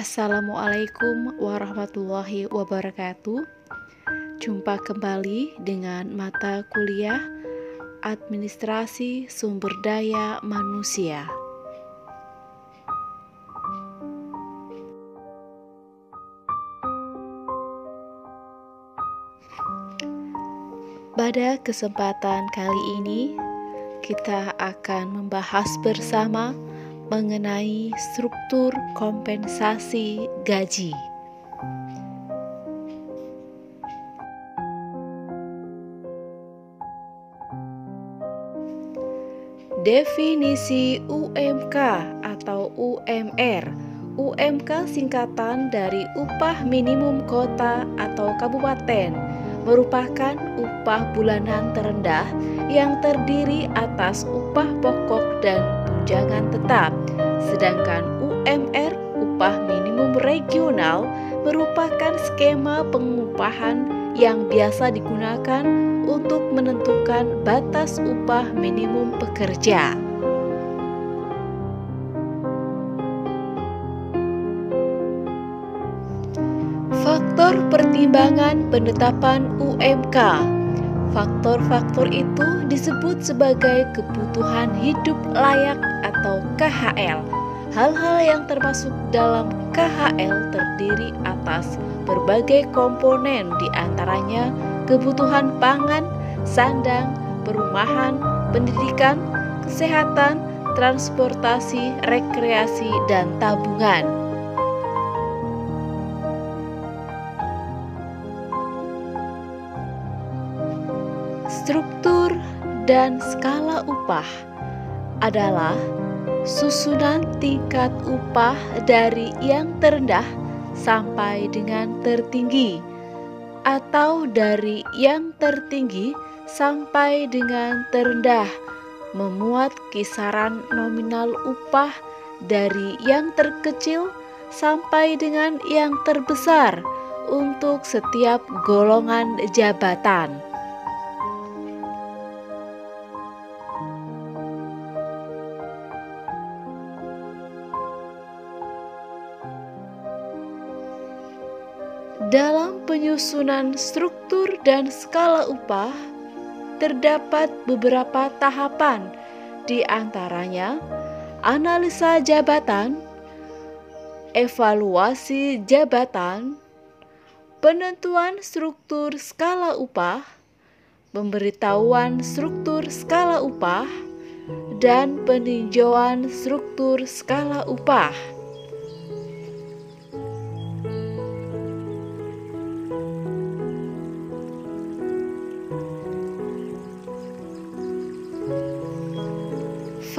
Assalamualaikum warahmatullahi wabarakatuh. Jumpa kembali dengan mata kuliah Administrasi Sumber Daya Manusia. Pada kesempatan kali ini, kita akan membahas bersama mengenai struktur kompensasi gaji. Definisi UMK atau UMR UMK singkatan dari upah minimum kota atau kabupaten merupakan upah bulanan terendah yang terdiri atas upah pokok dan tunjangan tetap. Sedangkan UMR, upah minimum regional, merupakan skema pengupahan yang biasa digunakan untuk menentukan batas upah minimum pekerja. Faktor pertimbangan penetapan UMK Faktor-faktor itu disebut sebagai kebutuhan hidup layak atau KHL. Hal-hal yang termasuk dalam KHL terdiri atas berbagai komponen di antaranya kebutuhan pangan, sandang, perumahan, pendidikan, kesehatan, transportasi, rekreasi, dan tabungan. Struktur dan skala upah adalah susunan tingkat upah dari yang terendah sampai dengan tertinggi atau dari yang tertinggi sampai dengan terendah memuat kisaran nominal upah dari yang terkecil sampai dengan yang terbesar untuk setiap golongan jabatan. Dalam penyusunan struktur dan skala upah, terdapat beberapa tahapan, di antaranya analisa jabatan, evaluasi jabatan, penentuan struktur skala upah, pemberitahuan struktur skala upah, dan peninjauan struktur skala upah.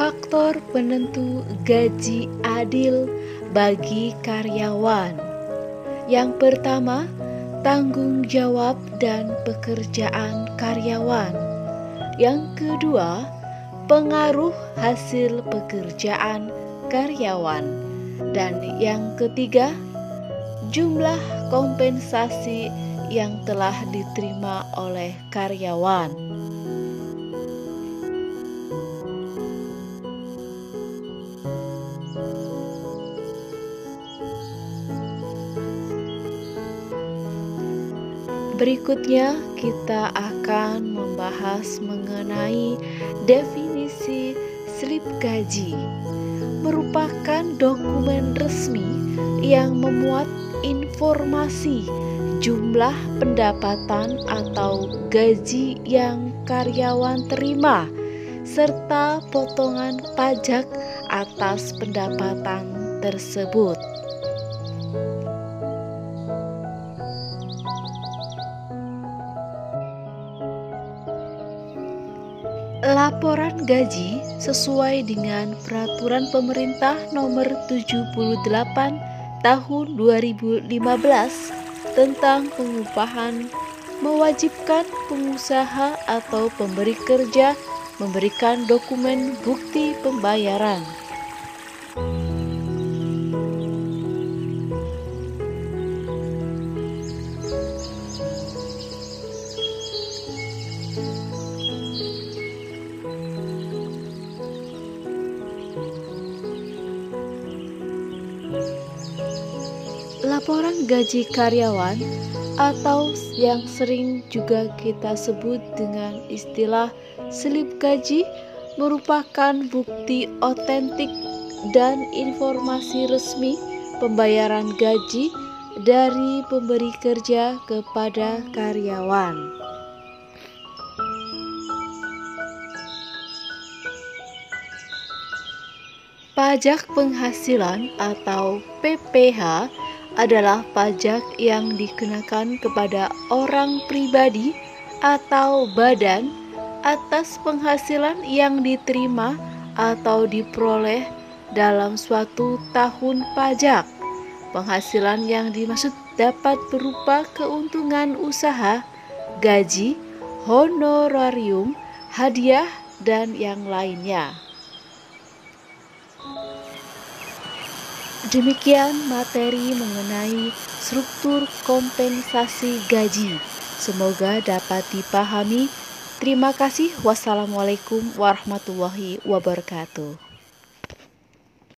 Faktor penentu gaji adil bagi karyawan. Yang pertama, tanggung jawab dan pekerjaan karyawan. Yang kedua, pengaruh hasil pekerjaan karyawan. Dan yang ketiga, jumlah kompensasi yang telah diterima oleh karyawan. Berikutnya, kita akan membahas mengenai definisi slip gaji. Merupakan dokumen resmi yang memuat informasi jumlah pendapatan atau gaji yang karyawan terima serta potongan pajak atas pendapatan tersebut. Laporan gaji sesuai dengan peraturan pemerintah nomor 78 tahun 2015 tentang pengupahan mewajibkan pengusaha atau pemberi kerja memberikan dokumen bukti pembayaran. Laporan gaji karyawan atau yang sering juga kita sebut dengan istilah slip gaji merupakan bukti otentik dan informasi resmi pembayaran gaji dari pemberi kerja kepada karyawan. Pajak penghasilan atau PPH adalah pajak yang dikenakan kepada orang pribadi atau badan atas penghasilan yang diterima atau diperoleh dalam suatu tahun pajak. Penghasilan yang dimaksud dapat berupa keuntungan usaha, gaji, honorarium, hadiah, dan yang lainnya. Demikian materi mengenai struktur kompensasi gaji. Semoga dapat dipahami. Terima kasih. Wassalamualaikum warahmatullahi wabarakatuh.